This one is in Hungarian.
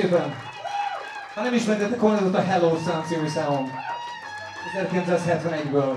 szépen! Ha nem ismertetek volna, ez a Hello Sun című számom. 1971-ből.